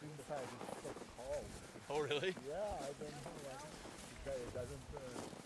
outside It's so cold. Oh, really? Yeah, I don't know. Like, it doesn't. Uh,